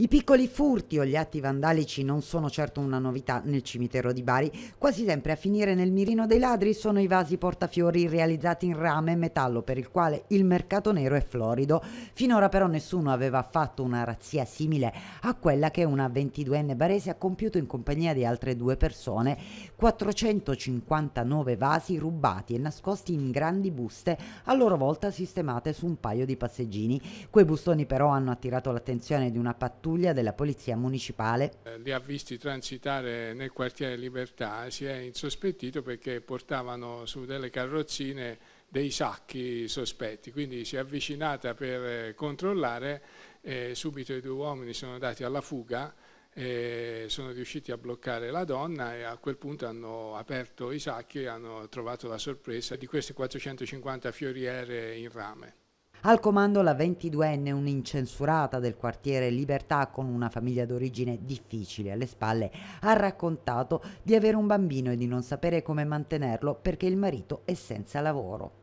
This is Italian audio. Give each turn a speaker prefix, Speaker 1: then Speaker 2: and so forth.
Speaker 1: I piccoli furti o gli atti vandalici non sono certo una novità nel cimitero di Bari. Quasi sempre a finire nel mirino dei ladri sono i vasi portafiori realizzati in rame e metallo per il quale il mercato nero è florido. Finora però nessuno aveva fatto una razzia simile a quella che una 22enne barese ha compiuto in compagnia di altre due persone. 459 vasi rubati e nascosti in grandi buste, a loro volta sistemate su un paio di passeggini. Quei bustoni però hanno attirato l'attenzione di una pattuglia pattuglia della Polizia Municipale.
Speaker 2: Eh, li ha visti transitare nel quartiere Libertà, si è insospettito perché portavano su delle carrozzine dei sacchi sospetti, quindi si è avvicinata per eh, controllare e subito i due uomini sono andati alla fuga sono riusciti a bloccare la donna e a quel punto hanno aperto i sacchi e hanno trovato la sorpresa di queste 450 fioriere in rame.
Speaker 1: Al comando la 22enne, un'incensurata del quartiere Libertà con una famiglia d'origine difficile alle spalle, ha raccontato di avere un bambino e di non sapere come mantenerlo perché il marito è senza lavoro.